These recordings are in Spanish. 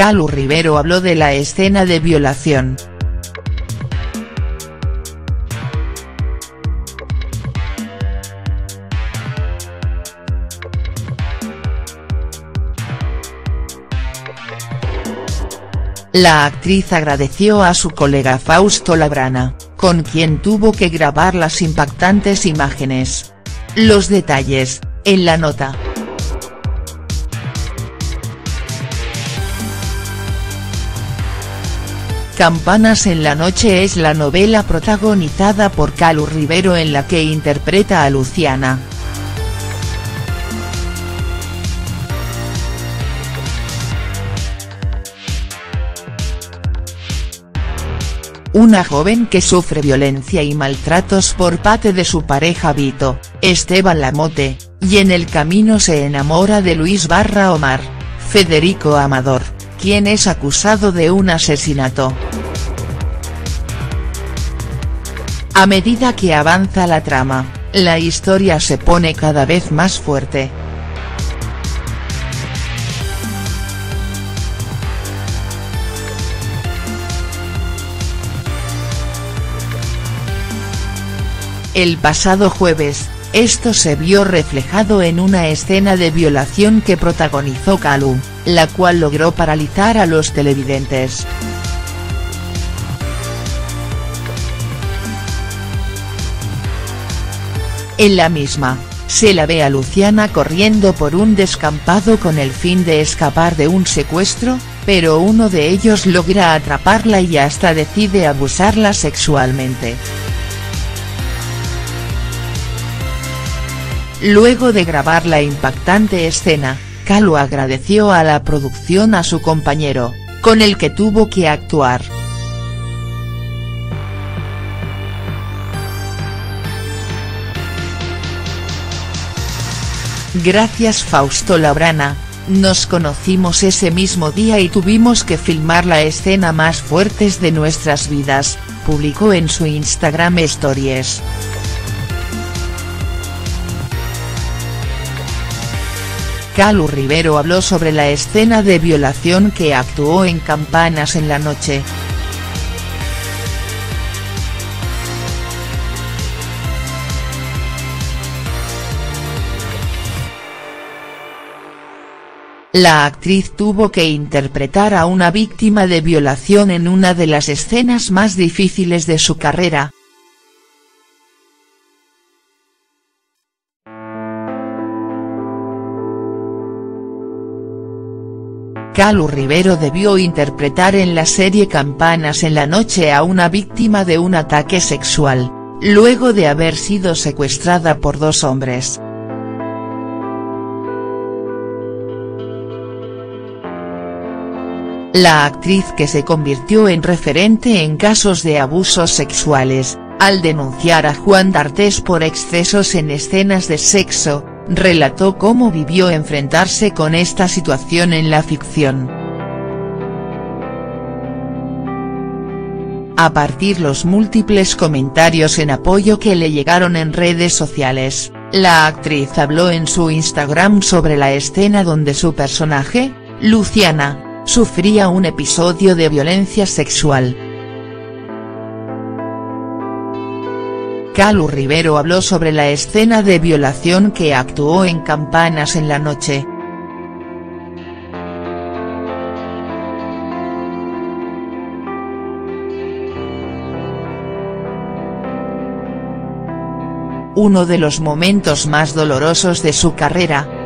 Calu Rivero habló de la escena de violación. La actriz agradeció a su colega Fausto Labrana, con quien tuvo que grabar las impactantes imágenes. Los detalles, en la nota. Campanas en la noche es la novela protagonizada por Calu Rivero en la que interpreta a Luciana. Una joven que sufre violencia y maltratos por parte de su pareja Vito, Esteban Lamote, y en el camino se enamora de Luis Barra Omar, Federico Amador, quien es acusado de un asesinato. A medida que avanza la trama, la historia se pone cada vez más fuerte. El pasado jueves, esto se vio reflejado en una escena de violación que protagonizó Calu, la cual logró paralizar a los televidentes. En la misma, se la ve a Luciana corriendo por un descampado con el fin de escapar de un secuestro, pero uno de ellos logra atraparla y hasta decide abusarla sexualmente. Luego de grabar la impactante escena, Calu agradeció a la producción a su compañero, con el que tuvo que actuar. Gracias Fausto Labrana, nos conocimos ese mismo día y tuvimos que filmar la escena más fuertes de nuestras vidas, publicó en su Instagram Stories. Calu Rivero habló sobre la escena de violación que actuó en Campanas en la noche. La actriz tuvo que interpretar a una víctima de violación en una de las escenas más difíciles de su carrera, Calu Rivero debió interpretar en la serie Campanas en la noche a una víctima de un ataque sexual, luego de haber sido secuestrada por dos hombres. La actriz que se convirtió en referente en casos de abusos sexuales, al denunciar a Juan D'Artes por excesos en escenas de sexo, relató cómo vivió enfrentarse con esta situación en la ficción. A partir los múltiples comentarios en apoyo que le llegaron en redes sociales, la actriz habló en su Instagram sobre la escena donde su personaje, Luciana, sufría un episodio de violencia sexual. Calu Rivero habló sobre la escena de violación que actuó en Campanas en la noche. Uno de los momentos más dolorosos de su carrera,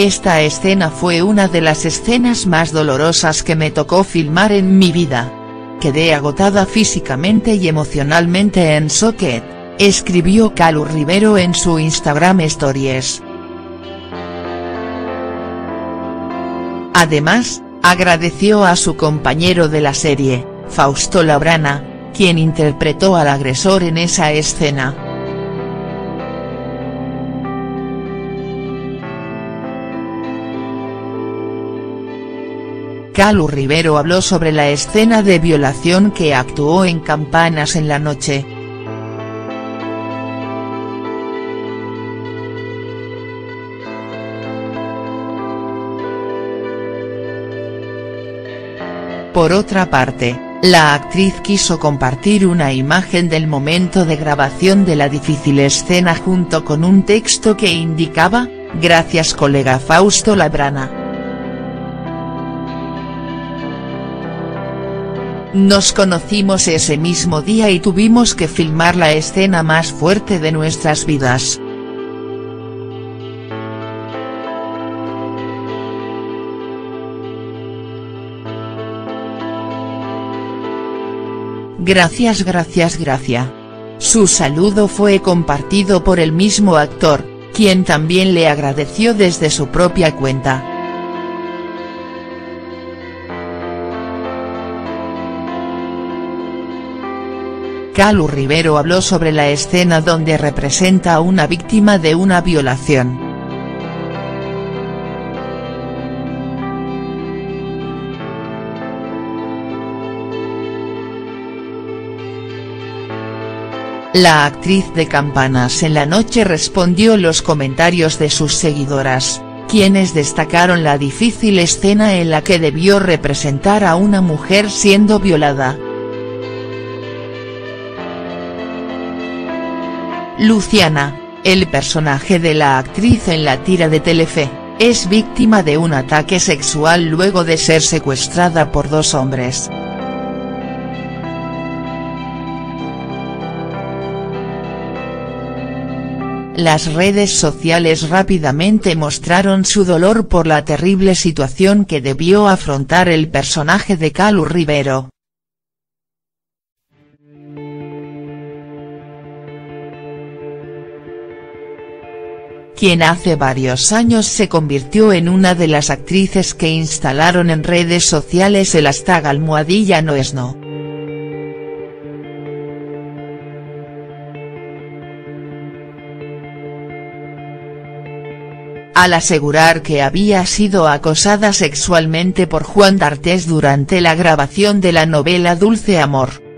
Esta escena fue una de las escenas más dolorosas que me tocó filmar en mi vida. Quedé agotada físicamente y emocionalmente en Socket, escribió Calu Rivero en su Instagram Stories. Además, agradeció a su compañero de la serie, Fausto Labrana, quien interpretó al agresor en esa escena. Calu Rivero habló sobre la escena de violación que actuó en Campanas en la noche. Por otra parte, la actriz quiso compartir una imagen del momento de grabación de la difícil escena junto con un texto que indicaba, gracias colega Fausto Labrana. Nos conocimos ese mismo día y tuvimos que filmar la escena más fuerte de nuestras vidas. Gracias gracias gracias. Su saludo fue compartido por el mismo actor, quien también le agradeció desde su propia cuenta. Calu Rivero habló sobre la escena donde representa a una víctima de una violación. La actriz de Campanas en la noche respondió los comentarios de sus seguidoras, quienes destacaron la difícil escena en la que debió representar a una mujer siendo violada. Luciana, el personaje de la actriz en la tira de Telefe, es víctima de un ataque sexual luego de ser secuestrada por dos hombres. Las redes sociales rápidamente mostraron su dolor por la terrible situación que debió afrontar el personaje de Calu Rivero. Quien hace varios años se convirtió en una de las actrices que instalaron en redes sociales el hashtag almohadilla no es no. al asegurar que había sido acosada sexualmente por Juan D'Artes durante la grabación de la novela Dulce Amor.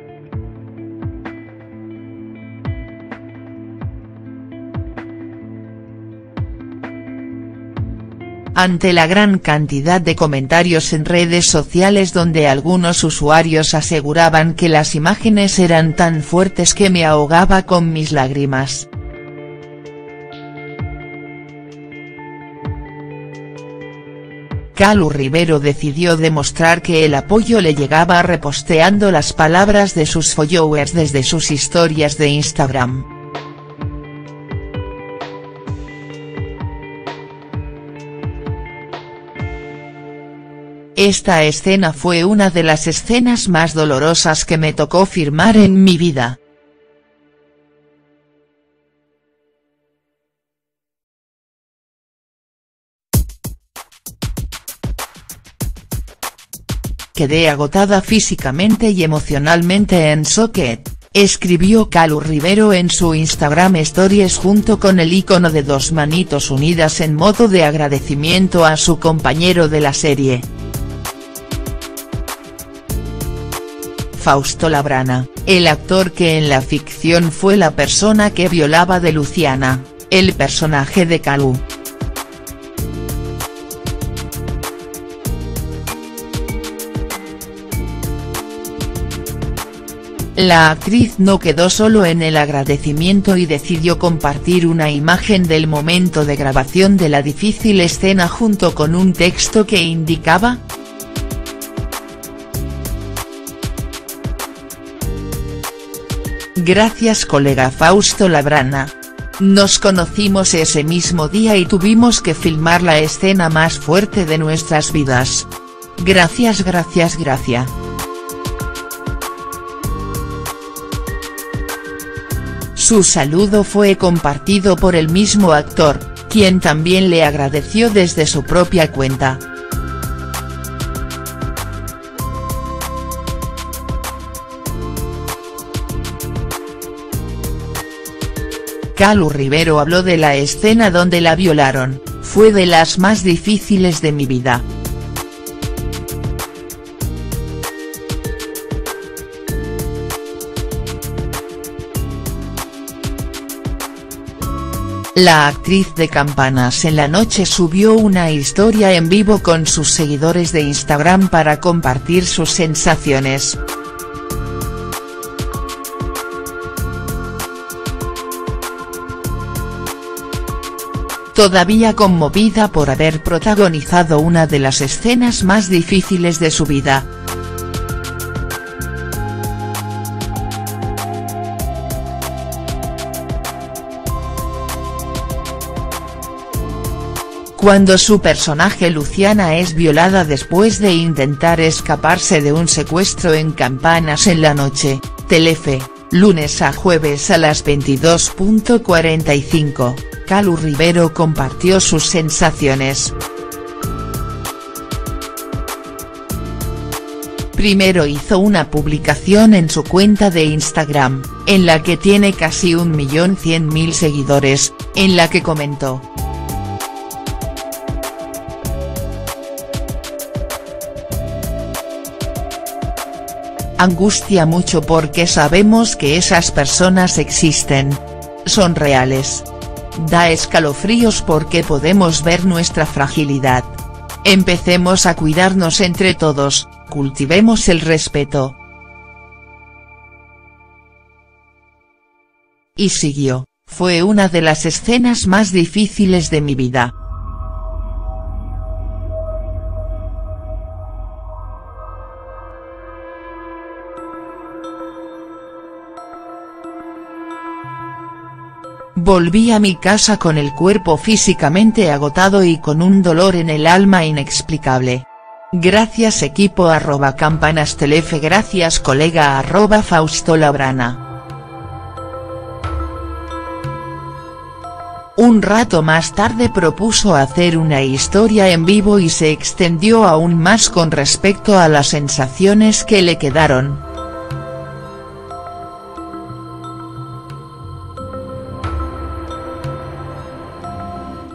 Ante la gran cantidad de comentarios en redes sociales donde algunos usuarios aseguraban que las imágenes eran tan fuertes que me ahogaba con mis lágrimas. Calu Rivero decidió demostrar que el apoyo le llegaba reposteando las palabras de sus followers desde sus historias de Instagram. Esta escena fue una de las escenas más dolorosas que me tocó firmar en mi vida. Quedé agotada físicamente y emocionalmente en Socket, escribió Calu Rivero en su Instagram Stories junto con el icono de dos manitos unidas en modo de agradecimiento a su compañero de la serie. Fausto Labrana, el actor que en la ficción fue la persona que violaba de Luciana, el personaje de Calu. La actriz no quedó solo en el agradecimiento y decidió compartir una imagen del momento de grabación de la difícil escena junto con un texto que indicaba, Gracias colega Fausto Labrana. Nos conocimos ese mismo día y tuvimos que filmar la escena más fuerte de nuestras vidas. Gracias gracias gracias. Su saludo fue compartido por el mismo actor, quien también le agradeció desde su propia cuenta. Calu Rivero habló de la escena donde la violaron, fue de las más difíciles de mi vida. La actriz de Campanas en la noche subió una historia en vivo con sus seguidores de Instagram para compartir sus sensaciones. Todavía conmovida por haber protagonizado una de las escenas más difíciles de su vida, cuando su personaje Luciana es violada después de intentar escaparse de un secuestro en Campanas en la noche, Telefe, lunes a jueves a las 22.45, Calu Rivero compartió sus sensaciones. Primero hizo una publicación en su cuenta de Instagram, en la que tiene casi un millón cien mil seguidores, en la que comentó. angustia mucho porque sabemos que esas personas existen. Son reales. Da escalofríos porque podemos ver nuestra fragilidad. Empecemos a cuidarnos entre todos, cultivemos el respeto. Y siguió, fue una de las escenas más difíciles de mi vida. Volví a mi casa con el cuerpo físicamente agotado y con un dolor en el alma inexplicable. Gracias equipo arroba campanas telefe gracias colega arroba Fausto Labrana. Un rato más tarde propuso hacer una historia en vivo y se extendió aún más con respecto a las sensaciones que le quedaron.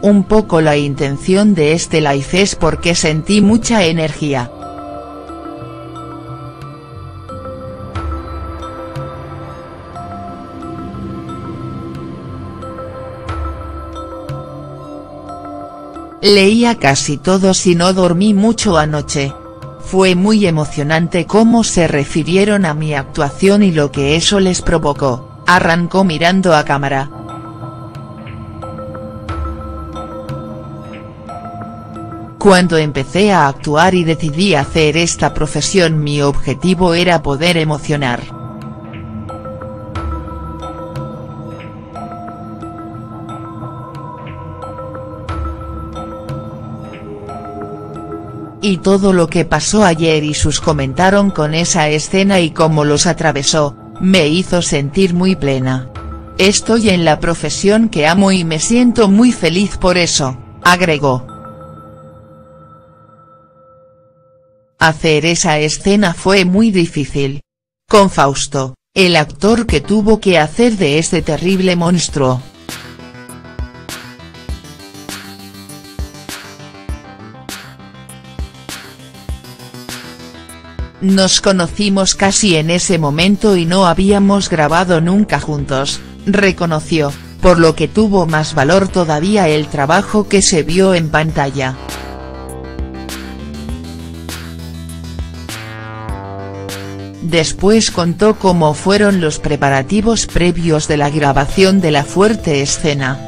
Un poco la intención de este live es porque sentí mucha energía. Leía casi todo y no dormí mucho anoche. Fue muy emocionante cómo se refirieron a mi actuación y lo que eso les provocó, arrancó mirando a cámara. Cuando empecé a actuar y decidí hacer esta profesión mi objetivo era poder emocionar. Y todo lo que pasó ayer y sus comentaron con esa escena y cómo los atravesó, me hizo sentir muy plena. Estoy en la profesión que amo y me siento muy feliz por eso, agregó. Hacer esa escena fue muy difícil. Con Fausto, el actor que tuvo que hacer de este terrible monstruo. Nos conocimos casi en ese momento y no habíamos grabado nunca juntos, reconoció, por lo que tuvo más valor todavía el trabajo que se vio en pantalla. Después contó cómo fueron los preparativos previos de la grabación de la fuerte escena.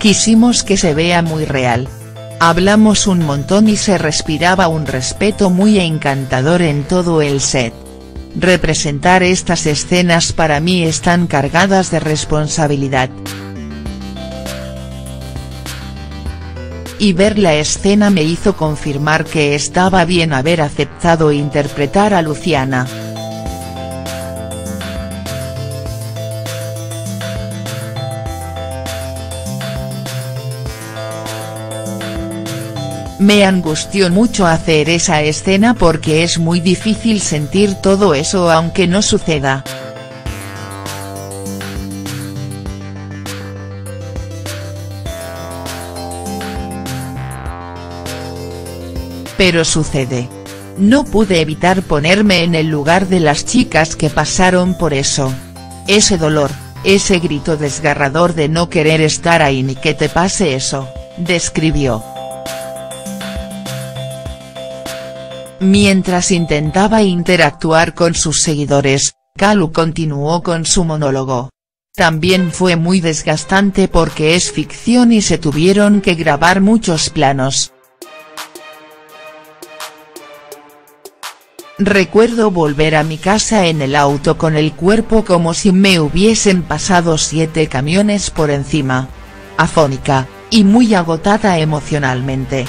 Quisimos que se vea muy real. Hablamos un montón y se respiraba un respeto muy encantador en todo el set. Representar estas escenas para mí están cargadas de responsabilidad. Y ver la escena me hizo confirmar que estaba bien haber aceptado interpretar a Luciana. Me angustió mucho hacer esa escena porque es muy difícil sentir todo eso aunque no suceda. Pero sucede. No pude evitar ponerme en el lugar de las chicas que pasaron por eso. Ese dolor, ese grito desgarrador de no querer estar ahí ni que te pase eso, describió. Mientras intentaba interactuar con sus seguidores, Kalu continuó con su monólogo. También fue muy desgastante porque es ficción y se tuvieron que grabar muchos planos. Recuerdo volver a mi casa en el auto con el cuerpo como si me hubiesen pasado siete camiones por encima. Afónica, y muy agotada emocionalmente.